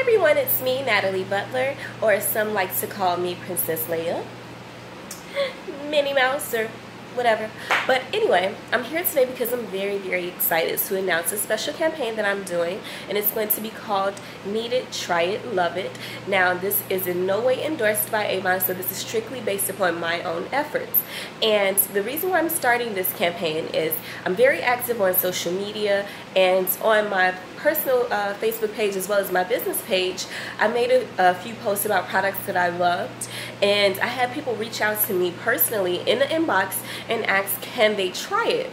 everyone, it's me, Natalie Butler, or some like to call me Princess Leia, Minnie Mouse, or whatever. But anyway, I'm here today because I'm very, very excited to announce a special campaign that I'm doing, and it's going to be called Need It, Try It, Love It. Now, this is in no way endorsed by Avon, so this is strictly based upon my own efforts. And the reason why I'm starting this campaign is I'm very active on social media and on my personal uh, Facebook page as well as my business page, I made a, a, few posts about products that I loved and I had people reach out to me personally in the inbox and ask can they try it?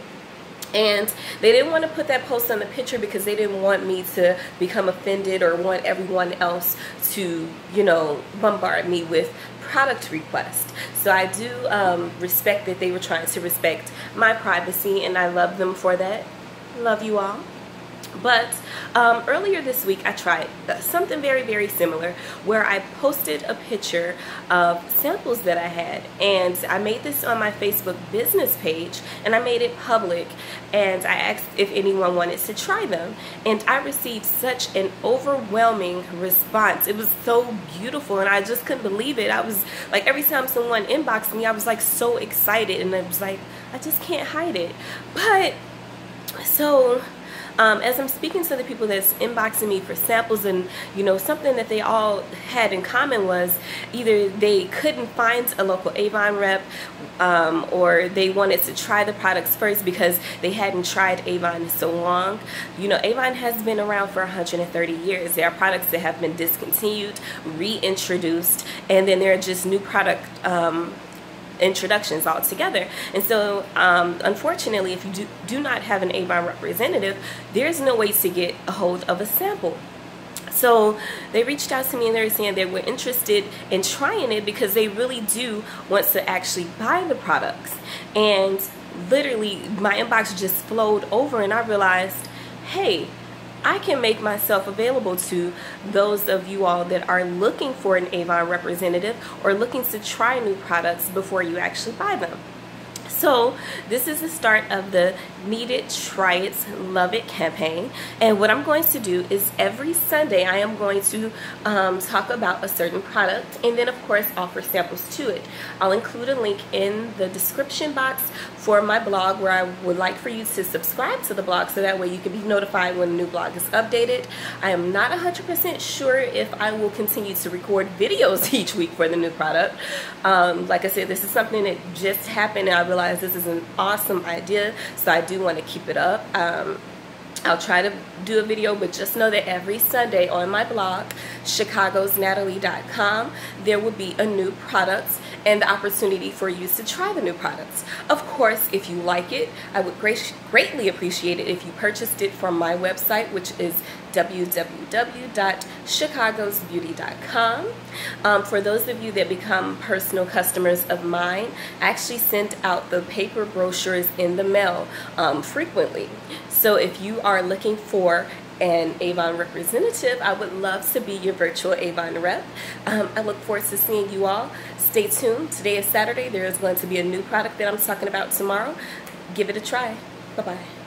And they didn't want to put that post on the picture because they didn't want me to become offended or want everyone else to you know bombard me with product requests. So I do um, respect that they were trying to respect my privacy and I love them for that. Love you all but um, earlier this week I tried something very very similar where I posted a picture of samples that I had and I made this on my Facebook business page and I made it public and I asked if anyone wanted to try them and I received such an overwhelming response. It was so beautiful and I just couldn't believe it. I was like every time someone inboxed me I was like so excited and I was like I just can't hide it. But so um, as I'm speaking to the people that's inboxing me for samples and you know something that they all had in common was either they couldn't find a local Avon rep um, or they wanted to try the products first because they hadn't tried Avon in so long. You know Avon has been around for 130 years. There are products that have been discontinued, reintroduced, and then there are just new product um, introductions altogether. And so, um, unfortunately, if you do, do not have an Avon representative, there's no way to get a hold of a sample. So they reached out to me and they were saying they were interested in trying it because they really do want to actually buy the products. And literally, my inbox just flowed over, and I realized, hey, I can make myself available to those of you all that are looking for an Avon representative or looking to try new products before you actually buy them. So this is the start of the Need It, Try It, Love It campaign. And what I'm going to do is every Sunday I am going to um, talk about a certain product and then of course offer samples to it. I'll include a link in the description box for my blog where I would like for you to subscribe to the blog so that way you can be notified when a new blog is updated. I am not 100% sure if I will continue to record videos each week for the new product. Um, like I said, this is something that just happened and I this is an awesome idea so I do want to keep it up. Um, I'll try to do a video, but just know that every Sunday on my blog, chicagosnatalie.com, there will be a new product and the opportunity for you to try the new products. Of course, if you like it, I would great, greatly appreciate it if you purchased it from my website, which is www.chicagosbeauty.com. Um, for those of you that become personal customers of mine, I actually sent out the paper brochures in the mail um, frequently. So if you are looking for an Avon representative, I would love to be your virtual Avon rep. Um, I look forward to seeing you all. Stay tuned. Today is Saturday. There is going to be a new product that I'm talking about tomorrow. Give it a try. Bye-bye.